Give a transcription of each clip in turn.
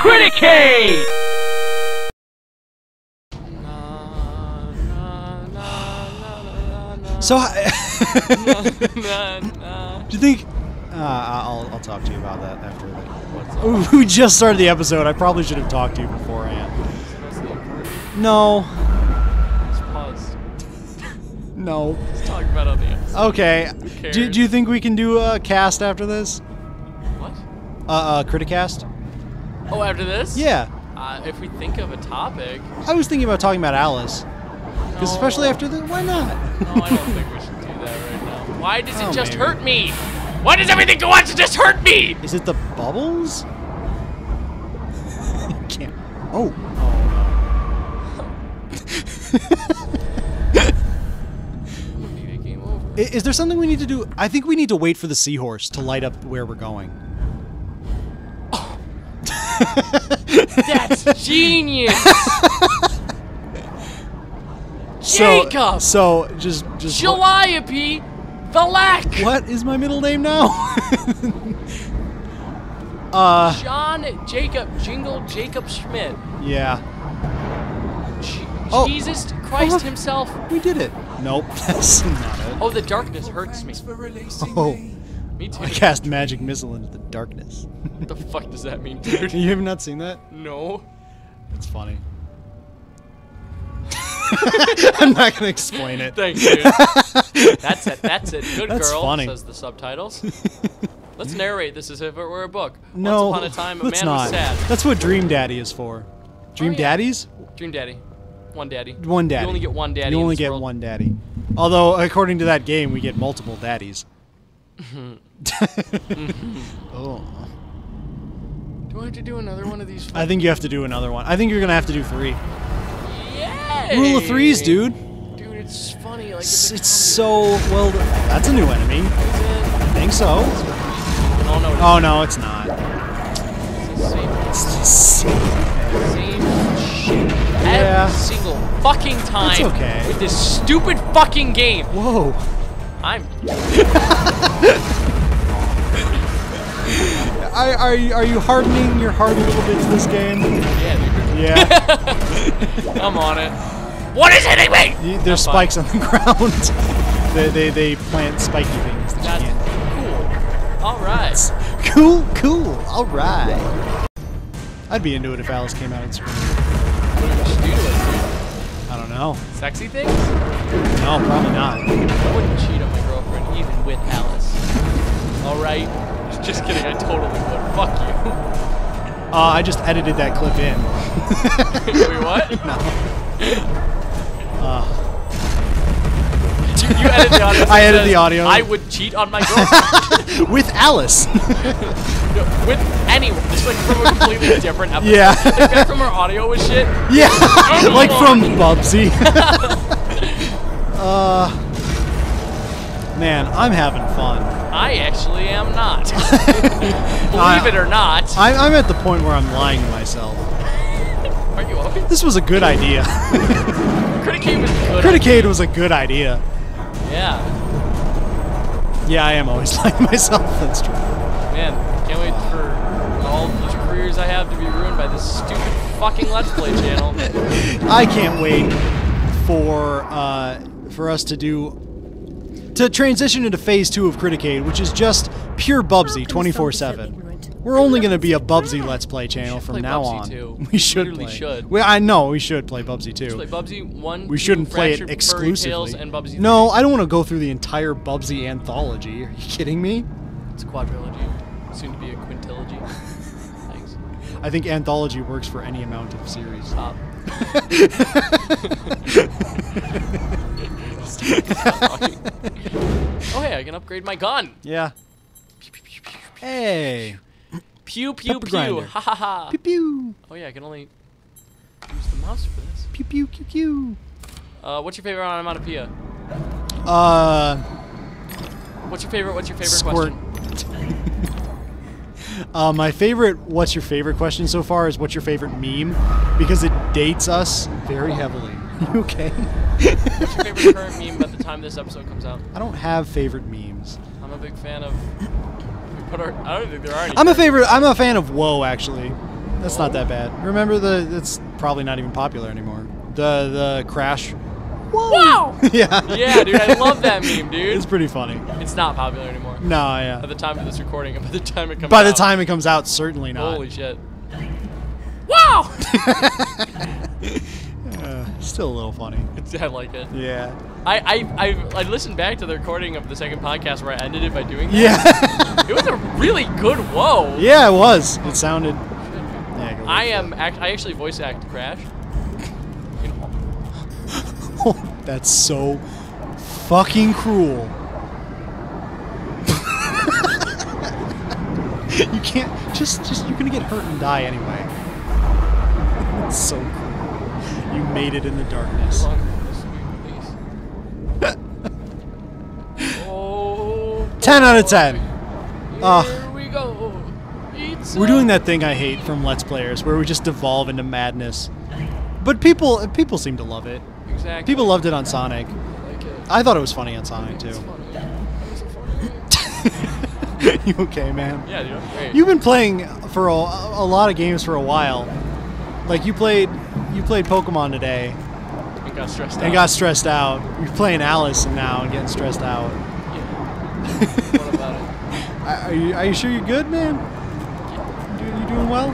Criticade! So, nah, do you think? Uh, I'll I'll talk to you about that after. The, What's we just started the episode. I probably should have talked to you beforehand. No, pause. no. Let's talk about other things. Okay. Do, do you think we can do a cast after this? What? Uh, uh, Criticast? Oh, after this? Yeah. Uh, if we think of a topic. I was thinking about talking about Alice. Because No. especially after the, why not? No, I don't think we should do that right now. Why does it Oh, just maybe. hurt me? Why does everything go on to just hurt me? Is it the bubbles? Can't. Oh. oh. need a game over. I- Is there something we need to do? I think we need to wait for the seahorse to light up where we're going. That's genius. So, Jacob! so just just Calliope Valak. What is my middle name now? uh, John Jacob Jingle Jacob Schmidt. yeah, Je- Oh. Jesus Christ Oh. himself. we did it. Nope, that's not it. Oh, the darkness hurts me. Oh, Me too. I cast magic missile into the darkness. What the fuck does that mean, dude? you have not seen that? No. It's funny. I'm not gonna explain it. Thanks, dude. That's it. That's it. Good That's girl. funny. Says the subtitles. Let's narrate this as if it were a book. No, Once upon a time, a let's man not. was sad. That's what Dream Daddy is for. Dream oh, yeah. Daddies? Dream Daddy. One daddy. One daddy. You only get one daddy. You only get world. one daddy. Although, according to that game, we get multiple daddies. oh. Do I have to do another one of these? I think you have to do another one. I think you're gonna have to do three. Yay! Rule of threes, dude. Dude, it's funny. Like It's, it's, so well. That's a new enemy. Is it? I think so. Oh no. Oh no, it's not. It's the same, It's the same. same shit Yeah. every single fucking time. It's okay. With this stupid fucking game. Whoa. I'm. Are, are, you, are you hardening your heart a little bit to this game? Yeah, dude. Yeah. I'm on it. What is hitting me? You- There's I'm fine. spikes on the ground. they, they, they plant spiky things that That's you can't. cool. All right. Cool, cool. All right. I'd be into it if Alice came out and screamed. What do we should do to it, I don't know. Sexy things? No, probably not. I wouldn't cheat on my girlfriend even with Alice. All right. Just kidding. I totally would. Fuck you. Uh, I just edited that clip in. Wait, what? No. Uh, You, you edited the audio. I edited the audio. I would cheat on my girlfriend with Alice. No, with anyone. Just like from a completely different episode. Yeah. The guy from our audio was shit. yeah, like from Bubsy. uh, man, I'm having fun. I actually am not. Believe it or not. I'm, I'm at the point where I'm lying to myself. Are you okay? This was a good idea. Criticade was good. Criticade was a good idea. Yeah. Yeah, I am always lying to myself. That's true. Man, can't wait for all the careers I have to be ruined by this stupid fucking Let's Play channel. I can't wait for uh, for us to do to transition into phase two of Criticade, which is just pure Bubsy, twenty four seven. We're only going to be a Bubsy Let's Play channel from play now Bubsy on. too. We should Literally play. should. We, I know we should play Bubsy too. Play Bubsy 1, we 2, shouldn't play it exclusively. And Bubsy no, 3. I don't want to go through the entire Bubsy anthology. Are you kidding me? It's a quadrilogy. Soon to be a quintilogy. Thanks. I think anthology works for any amount of series. Stop. hey, I can upgrade my gun. Yeah. Hey. Pew pew Pepper pew. Ha ha ha. Pew pew. Oh yeah, I can only use the mouse for this. Pew pew pew pew. Uh, what's your favorite onomatopoeia? Uh. What's your favorite? What's your favorite Squirt. question? Uh, my favorite, what's your favorite question so far is what's your favorite meme? Because it dates us very heavily. You okay? What's your favorite current meme by the time this episode comes out? I don't have favorite memes. I'm a big fan of. We put our. I don't think there are any. I'm a favorite. I'm a fan of Whoa, actually. That's not that bad. Remember the? It's probably not even popular anymore. The the crash. Wow! yeah. yeah, dude, I love that meme, dude. It's pretty funny. It's not popular anymore. No, yeah. At the time of this recording, and by the time it comes By the out- time it comes out, certainly not. Holy shit. Wow! Uh, still a little funny. I like it. Yeah. I, I, I, I listened back to the recording of the second podcast where I ended it by doing that. Yeah. It was a really good whoa. yeah, it was. It sounded. Yeah, I am act, I actually voice act Crash. That's so fucking cruel. you can't just just you're gonna get hurt and die anyway. It's so cool. You made it in the darkness. oh. 10 out of 10. Here Ah. we go. It's We're doing that thing I hate from Let's Players where we just devolve into madness. But people people seem to love it. Exactly. People loved it on Sonic. like it. I thought it was funny on Sonic too. funny. It's funny. you okay, man? Yeah, dude. You've been playing for a, a lot of games for a while. Like you played you played Pokemon today and got stressed out. and got stressed out. You're playing Alice now and getting stressed out. Yeah. what about it? Are you, are you sure you're good, man? You, you doing well?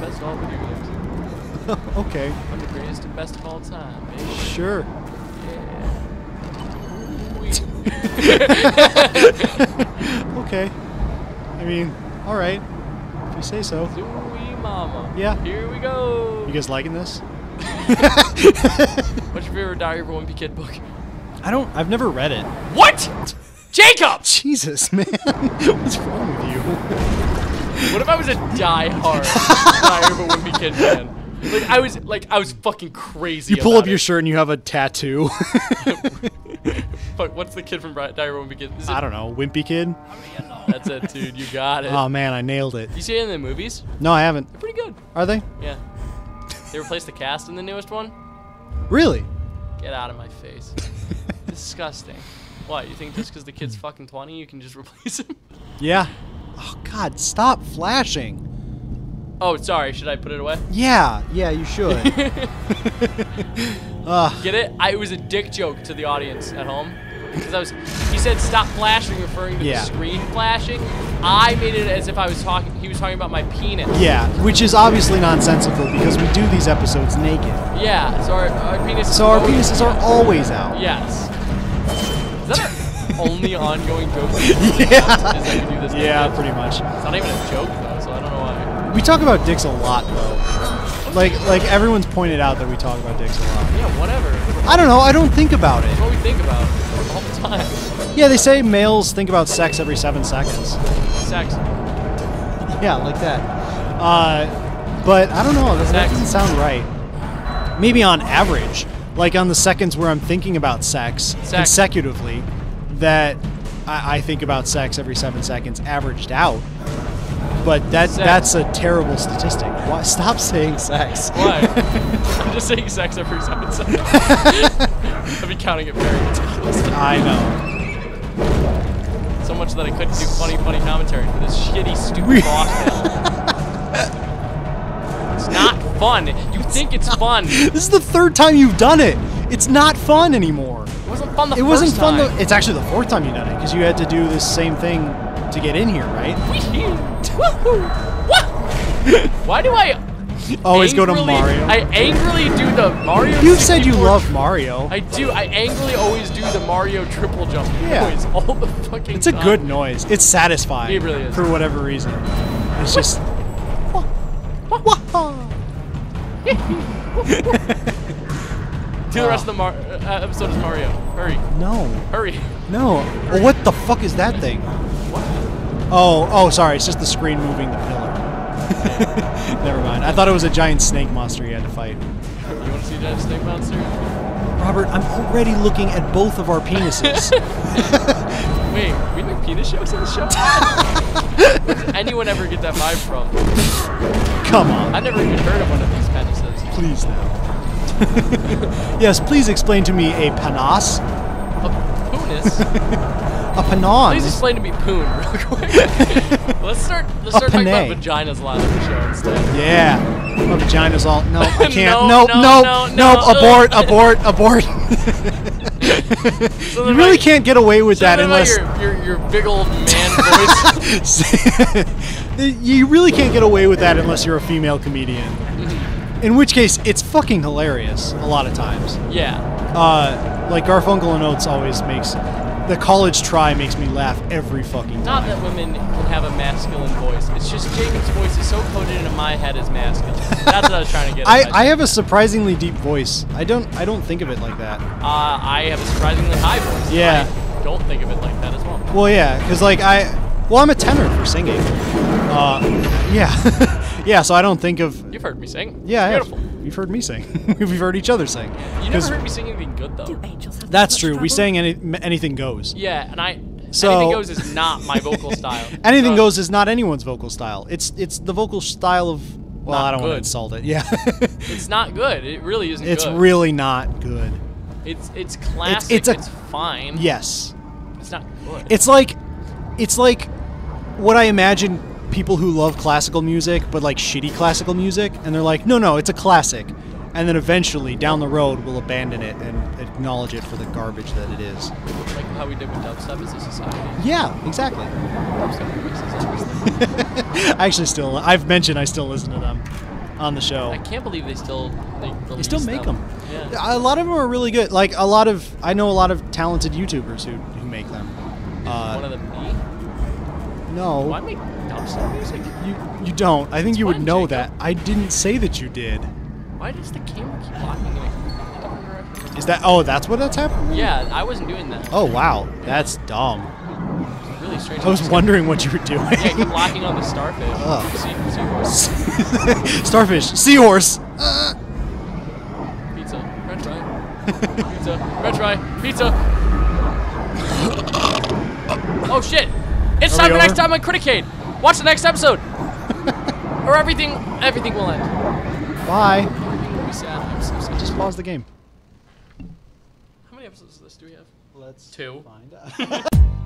Best of all video games. okay, I'm the greatest and best of all time, baby. sure. Yeah. Okay. I mean, all right. If you say so. Mama. Yeah. Here we go. You guys liking this? What's your favorite Diary of a Wimpy Kid book? I don't. I've never read it. What? Jacob! Jesus, man, what's wrong with you? What if I was a die-hard Diary of a Wimpy Kid fan? Like I was, like I was fucking crazy. You pull up your shirt and you have a tattoo. Fuck, what's the kid from Diary of a Wimpy Kid? Is it- I don't know, wimpy kid. That's it, dude. You got it. Oh man, I nailed it. you see it in the movies? No, I haven't. They're pretty good. Are they? Yeah. They replaced the cast in the newest one. Really? Get out of my face. Disgusting. What? You think just because the kid's fucking 20, you can just replace him? Yeah. Oh God, stop flashing. Oh, sorry. Should I put it away? Yeah, yeah, you should. Ugh. Get it? I, it was a dick joke to the audience at home. Because I was, he said stop flashing, referring to Yeah. the screen flashing. I made it as if I was talking. He was talking about my penis. Yeah, which is obviously nonsensical because we do these episodes naked. Yeah. So our, our penis. So our penises are always out. Yes. Is that our only ongoing joke? Yeah. Is that do this? Yeah, pretty much. It's not even a joke though, so I don't know why. We talk about dicks a lot though. Like like everyone's pointed out that we talk about dicks a lot. Yeah, whatever. I don't know, I don't think about it. what we think about all the time. Yeah, they say males think about sex every seven seconds. Sex. Yeah, like that. Uh, but I don't know. That, that doesn't sound right. Maybe on average, like on the seconds where I'm thinking about sex, Sex. consecutively, that I, I think about sex every seven seconds, averaged out. But that Sex. that's a terrible statistic. Why, stop saying sex. Why? I'm just saying sex every seconds. I've been counting it very meticulously. I know. So much that I couldn't do funny, funny commentary for this shitty, stupid boss It's not fun. You think it's fun. This is the third time you've done it. It's not fun anymore. It wasn't fun the It wasn't first fun. The, it's actually the fourth time you've done it because you had to do this same thing to get in here, right? Why do I Always go to Mario. I angrily do the Mario. You've said you love Mario. I do. I angrily always do the Mario triple jump Yeah. noise all the fucking It's a time. good noise. It's satisfying. It really is. For whatever reason. It's just. Do the rest of the Mar- uh, episode is Mario. Hurry, No. hurry. No. Oh, what the fuck is that thing? Oh, oh, sorry. It's just the screen moving the pillar. Never mind. I thought it was a giant snake monster you had to fight. You want to see a Giant Snake Monster? Robert, I'm already looking at both of our penises. Wait, we make penis shows on the show? Where does anyone ever get that vibe from? Come on. I've never even heard of one of these penises. Please now. yes, please explain to me a panas. A penis? A panon. Please explain to me poon real quick. let's start. Let's start talking about vaginas live on the show instead. Yeah. My vagina's all. No, I can't. No, No, no, no, abort, abort, abort. You really can't get away with that unless. your, your your big old man voice. you really can't get away with that unless you're a female comedian. In which case, it's fucking hilarious a lot of times. yeah. Uh, like Garfunkel and Oates always makes the college try makes me laugh every fucking time. Not that women can have a masculine voice. It's just Jacob's voice is so coded into my head as masculine. That's what I was trying to get. I, at. I have a surprisingly deep voice. I don't I don't think of it like that. Uh, I have a surprisingly high voice. Yeah. I don't think of it like that as well. Well, yeah, because like I, well, I'm a tenor for singing. Uh, yeah, yeah. So I don't think of. You've heard me sing. Yeah, I have. Beautiful. You've heard me sing. We've heard each other sing. You never heard me sing anything good though. That's true. We sang any, anything goes. Yeah, and I. So- anything goes is not my vocal style. Anything Uh, goes is not anyone's vocal style. It's it's the vocal style of. Well, Not I don't want to insult it. Yeah. It's not good. It really isn't. it's good. really not good. It's it's classic. it's It's, a- fine. Yes. It's not good. It's like, it's like what I imagine people who love classical music, but like shitty classical music, and they're like, no, no, it's a classic, and then eventually down the road we'll abandon it and acknowledge it for the garbage that it is. like how we did with dubstep as a society. Yeah, exactly. Dubstep remixes, obviously. I actually still, I've mentioned I still listen to them on the show. I can't believe they still they, They still make them. Yeah. A lot of them are really good. Like a lot of, I know a lot of talented YouTubers who who make them. One Uh, of them me. no, dubstep music? you you don't. I think It's you would fun, know Jacob. that. I didn't say that you did. Why does the camera keep blocking in a? Is that? Oh, that's what that's happening. Yeah, I wasn't doing that. Oh wow, that's dumb. Really strange. I was wondering what you were doing. Yeah, keep blocking on the starfish. Oh. See, seahorse. Starfish, seahorse. Pizza. French fry. Pizza. French fry. Pizza. oh shit! It's Are time for next time on Criticade. Watch the next episode, or everything everything will end. Bye. Will be sad. I'm so sad. Just pause the game. How many episodes of this do we have? Let's Two. find out.